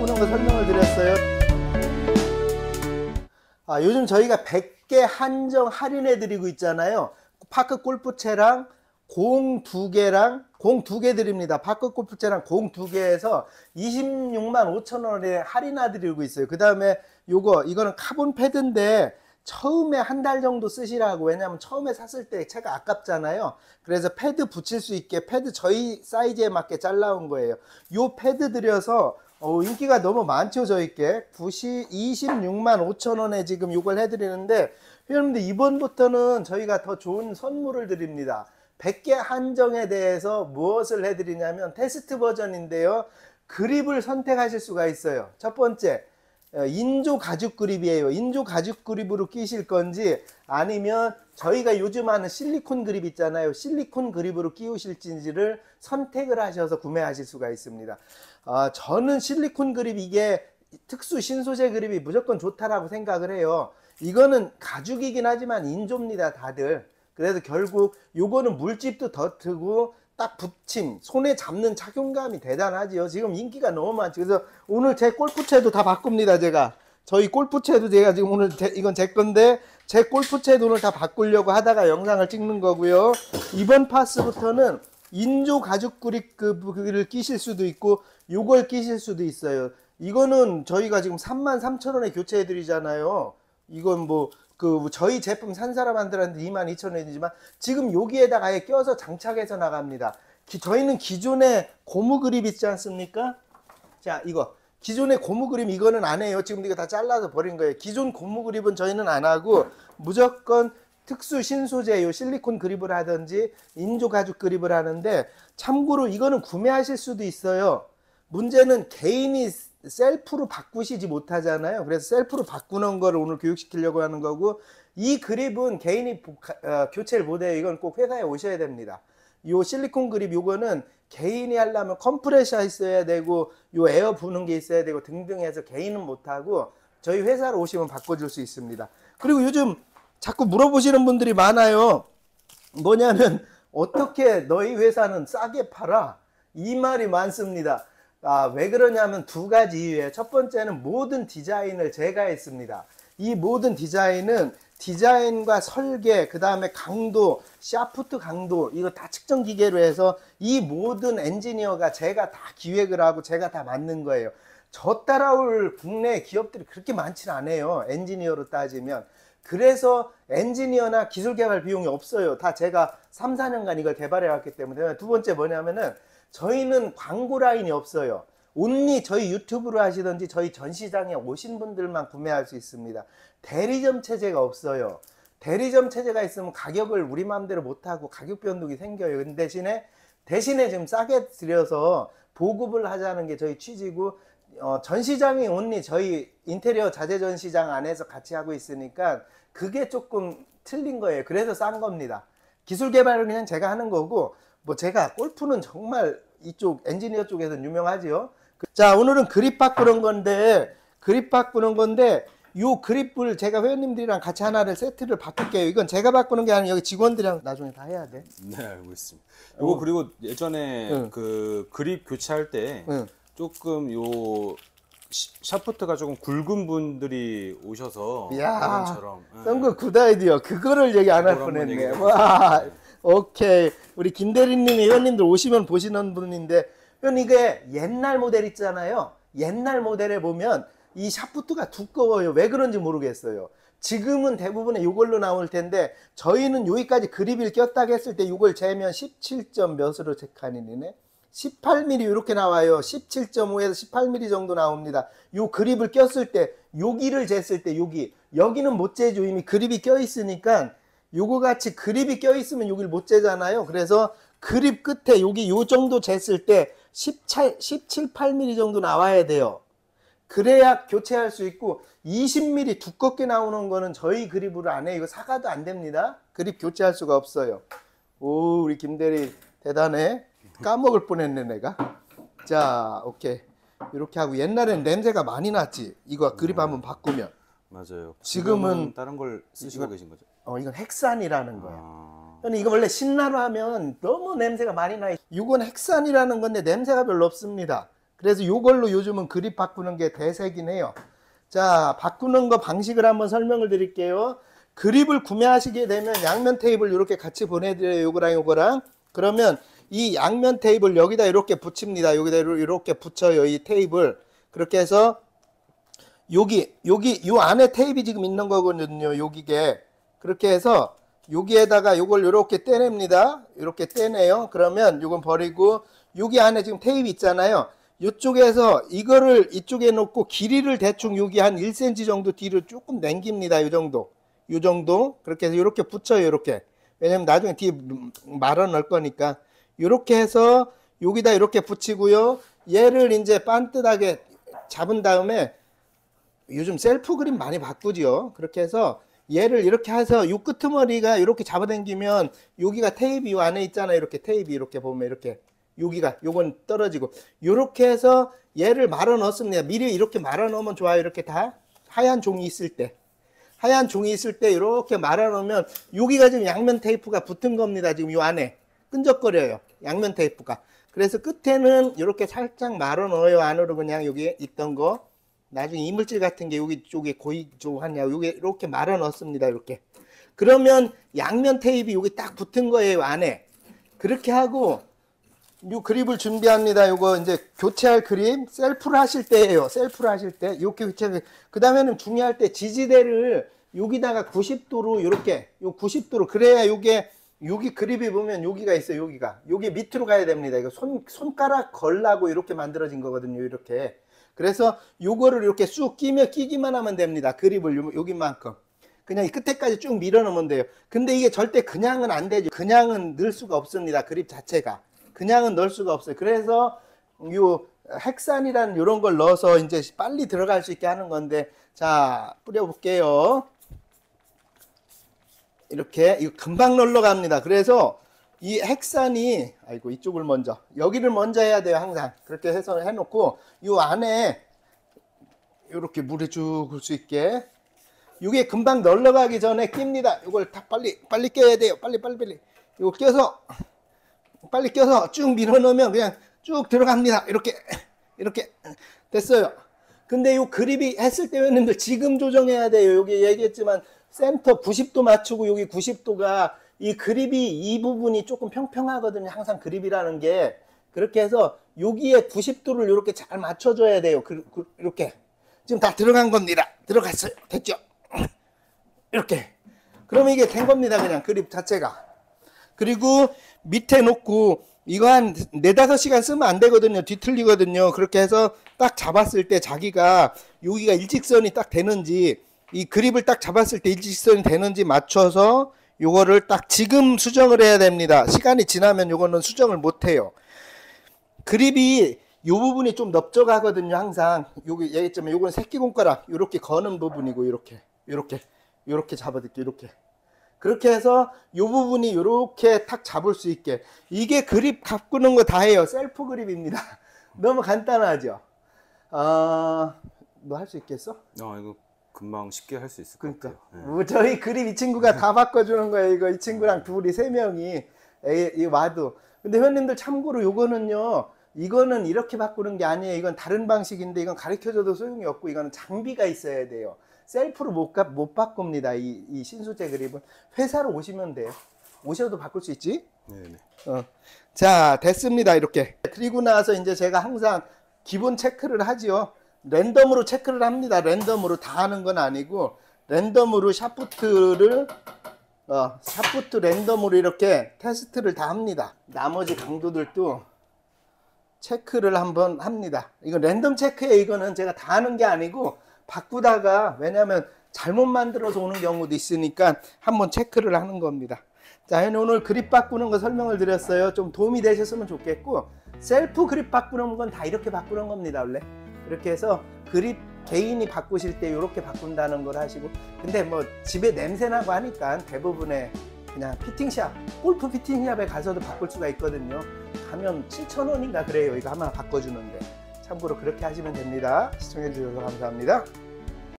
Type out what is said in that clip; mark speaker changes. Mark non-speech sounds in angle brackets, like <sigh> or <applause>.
Speaker 1: 바꾸는 거 설명을 드렸어요. 아, 요즘 저희가 100개 한정 할인해 드리고 있잖아요. 파크 골프채랑 공 두 개랑 공 두 개 드립니다. 파크 골프채랑 공 두 개에서 26만 5천 원에 할인해 드리고 있어요. 그 다음에 요거 이거는 카본 패드인데 처음에 한 달 정도 쓰시라고 왜냐면 처음에 샀을 때 채가 아깝잖아요. 그래서 패드 붙일 수 있게 패드 저희 사이즈에 맞게 잘라온 거예요. 요 패드 드려서 어, 인기가 너무 많죠, 저희께. 90, 26만 5천 원에 지금 이걸 해드리는데, 여러분들 이번부터는 저희가 더 좋은 선물을 드립니다. 100개 한정에 대해서 무엇을 해드리냐면 테스트 버전인데요. 그립을 선택하실 수가 있어요. 첫 번째, 어, 인조 가죽 그립이에요. 인조 가죽 그립으로 끼실 건지 아니면 저희가 요즘 하는 실리콘 그립 있잖아요. 실리콘 그립으로 끼우실지를 선택을 하셔서 구매하실 수가 있습니다. 어, 저는 실리콘 그립 이게 특수 신소재 그립이 무조건 좋다라고 생각을 해요. 이거는 가죽이긴 하지만 인조입니다, 다들. 그래서 결국 요거는 물집도 더 트고 딱 붙임, 손에 잡는 착용감이 대단하지요. 지금 인기가 너무 많죠. 그래서 오늘 제 골프채도 다 바꿉니다, 제가. 저희 골프채도 제가 지금 오늘 제, 이건 제 건데 제 골프채도 오늘 다 바꾸려고 하다가 영상을 찍는 거고요. 이번 파스부터는 인조 가죽 그립을 끼실 수도 있고 요걸 끼실 수도 있어요. 이거는 저희가 지금 3만 3천 원에 교체해 드리잖아요. 이건 뭐 그 저희 제품 산 사람한테는 2만 2천 원이지만 지금 여기에다가 아예 껴서 장착해서 나갑니다. 기, 저희는 기존의 고무 그립 있지 않습니까? 자, 이거 기존의 고무 그립 이거는 안 해요. 지금 이거 다 잘라서 버린 거예요. 기존 고무 그립은 저희는 안 하고 무조건 특수 신소재 요 실리콘 그립을 하든지 인조 가죽 그립을 하는데 참고로 이거는 구매하실 수도 있어요. 문제는 개인이 셀프로 바꾸시지 못하잖아요. 그래서 셀프로 바꾸는 거를 오늘 교육시키려고 하는 거고 이 그립은 개인이 어, 교체를 못해요. 이건 꼭 회사에 오셔야 됩니다. 요 실리콘 그립 요거는 개인이 하려면 컴프레셔 있어야 되고 요 에어 부는 게 있어야 되고 등등 해서 개인은 못하고 저희 회사로 오시면 바꿔줄 수 있습니다. 그리고 요즘 자꾸 물어보시는 분들이 많아요. 뭐냐면 어떻게 너희 회사는 싸게 팔아? 이 말이 많습니다. 아, 왜 그러냐면 두 가지 이유예요. 첫 번째는 모든 디자인을 제가 했습니다. 이 모든 디자인은 디자인과 설계, 그 다음에 강도, 샤프트 강도, 이거 다 측정 기계로 해서 이 모든 엔지니어가 제가 다 기획을 하고 제가 다 만든 거예요. 저 따라올 국내 기업들이 그렇게 많지는 않아요. 엔지니어로 따지면. 그래서 엔지니어나 기술 개발 비용이 없어요. 다 제가 3, 4년간 이걸 개발해 왔기 때문에. 두 번째 뭐냐면은 저희는 광고 라인이 없어요. 온리 저희 유튜브로 하시든지 저희 전시장에 오신 분들만 구매할 수 있습니다. 대리점 체제가 없어요. 대리점 체제가 있으면 가격을 우리 마음대로 못하고 가격 변동이 생겨요. 근데 대신에 대신에 지금 싸게 드려서 보급을 하자는 게 저희 취지고 어, 전시장이 온리 저희 인테리어 자재 전시장 안에서 같이 하고 있으니까 그게 조금 틀린 거예요. 그래서 싼 겁니다. 기술 개발은 그냥 제가 하는 거고 뭐 제가 골프는 정말 이쪽 엔지니어 쪽에서는 유명하지요. 자 오늘은 그립 바꾸는 건데 그립 바꾸는 건데 요 그립을 제가 회원님들이랑 같이 하나를 세트를 바꿀게요. 이건 제가 바꾸는 게 아니라 여기 직원들이랑 나중에 다 해야 돼.
Speaker 2: 네 알고 있습니다. 요거 그리고 예전에
Speaker 1: 응.
Speaker 2: 그 그립 교체할 때
Speaker 1: 응.
Speaker 2: 조금 요 시- 샤프트가 조금 굵은 분들이 오셔서
Speaker 1: 야,
Speaker 2: 이런처럼 예.
Speaker 1: 썬그 굿 아이디어. 그거를 얘기 안 할
Speaker 2: 그걸 한번
Speaker 1: 뻔했네.
Speaker 2: 얘기해
Speaker 1: 와. 오케이. 우리 김대리님이 회원님들 오시면 보시는 분인데, 현 이게 옛날 모델 있잖아요. 옛날 모델에 보면 이 샤프트가 두꺼워요. 왜 그런지 모르겠어요. 지금은 대부분의 이걸로 나올 텐데 저희는 여기까지 그립을 꼈다고 했을 때 이걸 재면 17점 몇으로 체크하니네 18mm 이렇게 나와요. 17.5에서 18mm 정도 나옵니다. 요 그립을 꼈을 때 여기를 쟀을 때 여기 여기는 못 재죠. 이미 그립이 껴 있으니까 요거 같이 그립이 껴 있으면 여기를 못 재잖아요. 그래서 그립 끝에 여기 요 정도 쟀을 때 17, 17, 8mm 정도 나와야 돼요. 그래야 교체할 수 있고 20mm 두껍게 나오는 거는 저희 그립으로 안 해요. 이거 사가도 안 됩니다. 그립 교체할 수가 없어요. 오 우리 김대리 대단해. 까먹을 뻔했네 내가. 자 오케이 이렇게 하고 옛날엔 냄새가 많이 났지. 이거 그립 한번 바꾸면.
Speaker 2: 맞아요.
Speaker 1: 지금은
Speaker 2: 다른 걸 쓰시고
Speaker 1: 이거-
Speaker 2: 계신 거죠?
Speaker 1: 어 이건 핵산이라는 거야.
Speaker 2: 아,
Speaker 1: 근데 이거 원래 신나로 하면 너무 냄새가 많이 나요. 이건 핵산이라는 건데 냄새가 별로 없습니다. 그래서 요걸로 요즘은 그립 바꾸는 게 대세긴 해요. 자, 바꾸는 거 방식을 한번 설명을 드릴게요. 그립을 구매하시게 되면 양면 테이블 이렇게 같이 보내드려요. 요거랑 요거랑. 그러면 이 양면 테이블 여기다 이렇게 붙입니다. 여기다 이렇게 붙여요. 이 테이블. 그렇게 해서 여기 여기 요 안에 테이프 지금 있는 거거든요. 여기게 그렇게 해서 여기에다가 요걸 이렇게 떼냅니다. 이렇게 떼내요. 그러면 요건 버리고 여기 안에 지금 테이프 있잖아요. 이쪽에서 이거를 이쪽에 놓고 길이를 대충 여기 한 1cm 정도 뒤로 조금 남깁니다. 요 정도. 요 정도. 그렇게 해서 이렇게 붙여요. 이렇게. 왜냐면 나중에 뒤에 말아 넣을 거니까. 이렇게 해서 여기다 이렇게 붙이고요. 얘를 이제 반듯하게 잡은 다음에 요즘 셀프 그림 많이 바꾸지요. 그렇게 해서 얘를 이렇게 해서 요 끄트머리가 이렇게 잡아당기면 여기가 테이프 요 안에 있잖아요. 이렇게 테이프 이렇게 보면 이렇게 여기가 요건 떨어지고 요렇게 해서 얘를 말아 넣습니다. 미리 이렇게 말아 넣으면 좋아요. 이렇게 다 하얀 종이 있을 때 하얀 종이 있을 때 이렇게 말아 놓으면 여기가 지금 양면 테이프가 붙은 겁니다. 지금 요 안에 끈적거려요. 양면 테이프가. 그래서 끝에는 이렇게 살짝 말아 넣어요. 안으로 그냥 여기 있던 거. 나중에 이물질 같은 게 여기 쪽에 고이 쪽 하냐. 여기 이렇게 말아 넣습니다. 이렇게. 그러면 양면 테이프 여기 딱 붙은 거예요. 안에. 그렇게 하고 요 그립을 준비합니다. 요거 이제 교체할 그립 셀프를 하실 때예요. 셀프를 하실 때 이렇게 교체. 그 다음에는 중요할 때 지지대를 여기다가 90도로 이렇게 요 90도로 그래야 요게 여기 그립이 보면 여기가 있어요. 여기가 여기 밑으로 가야 됩니다. 이거 손 손가락 걸라고 이렇게 만들어진 거거든요. 이렇게. 그래서 요거를 이렇게 쑥 끼며 끼기만 하면 됩니다. 그립을 요, 여기만큼. 그냥 이 끝에까지 쭉 밀어 넣으면 돼요. 근데 이게 절대 그냥은 안 되죠. 그냥은 넣을 수가 없습니다. 그립 자체가. 그냥은 넣을 수가 없어요. 그래서 요 핵산이라는 이런 걸 넣어서 이제 빨리 들어갈 수 있게 하는 건데 자 뿌려볼게요. 이렇게 이거 금방 놀러 갑니다. 그래서 이 핵산이 아이고 이쪽을 먼저 여기를 먼저 해야 돼요 항상 그렇게 해서 해놓고 요 안에 이렇게 물에 쭉을수 있게 이게 금방 널러가기 전에 낍니다. 이걸 다 빨리 빨리 껴야 돼요. 빨리 빨리 빨리 이거 껴서 빨리 껴서 쭉 밀어 넣으면 그냥 쭉 들어갑니다. 이렇게 이렇게 됐어요. 근데 요 그립이 했을 때 회원님들 지금 조정해야 돼요. 여기 얘기했지만 센터 90도 맞추고 여기 90도가 이 그립이 이 부분이 조금 평평하거든요. 항상 그립이라는 게 그렇게 해서 여기에 90도를 이렇게 잘 맞춰줘야 돼요. 그, 그, 이렇게 지금 다 들어간 겁니다. 들어갔어요. 됐죠? 이렇게 그러면 이게 된 겁니다. 그냥 그립 자체가 그리고 밑에 놓고 이거 한 네다섯 시간 쓰면 안 되거든요. 뒤틀리거든요. 그렇게 해서 딱 잡았을 때 자기가 여기가 일직선이 딱 되는지 이 그립을 딱 잡았을 때 일직선이 되는지 맞춰서 요거를 딱 지금 수정을 해야 됩니다. 시간이 지나면 요거는 수정을 못 해요. 그립이 요 부분이 좀 넓적하거든요. 항상. 여기 얘기했지만 요건 새끼 손가락. 요렇게 거는 부분이고 요렇게. 요렇게. 요렇게 잡아둘게 요렇게. 그렇게 해서 이 부분이 이렇게 탁 잡을 수 있게. 이게 그립 바꾸는 거 다 해요. 셀프 그립입니다. <laughs> 너무 간단하죠? 어, 뭐할수 있겠어?
Speaker 2: 아 이거 금방 쉽게 할 수 있을 것
Speaker 1: 그러니까
Speaker 2: 같아요. 네.
Speaker 1: 뭐 저희 그립 이 친구가 다 바꿔주는 거예요 이거 이 친구랑 둘이 세 명이 에, 이 와도 근데 회원님들 참고로 요거는요 이거는 이렇게 바꾸는 게 아니에요 이건 다른 방식인데 이건 가르쳐줘도 소용이 없고 이거는 장비가 있어야 돼요 셀프로 못, 가, 못 바꿉니다. 이, 이 신소재 그립은. 회사로 오시면 돼요. 오셔도 바꿀 수 있지?
Speaker 2: 네네.
Speaker 1: 어. 자, 됐습니다. 이렇게. 그리고 나서 이제 제가 항상 기본 체크를 하지요. 랜덤으로 체크를 합니다. 랜덤으로 다 하는 건 아니고, 랜덤으로 샤프트를, 어, 샤프트 랜덤으로 이렇게 테스트를 다 합니다. 나머지 강도들도 체크를 한번 합니다. 이거 랜덤 체크에 이거는 제가 다 하는 게 아니고, 바꾸다가 왜냐하면 잘못 만들어서 오는 경우도 있으니까 한번 체크를 하는 겁니다. 자, 오늘 그립 바꾸는 거 설명을 드렸어요. 좀 도움이 되셨으면 좋겠고 셀프 그립 바꾸는 건 다 이렇게 바꾸는 겁니다, 원래. 그렇게 해서 그립 개인이 바꾸실 때 이렇게 바꾼다는 걸 하시고 근데 뭐 집에 냄새 나고 하니까 대부분의 그냥 피팅샵, 골프 피팅샵에 가서도 바꿀 수가 있거든요. 가면 7,000원인가 그래요. 이거 하나 바꿔주는데. 참고로 그렇게 하시면 됩니다. 시청해 주셔서 감사합니다.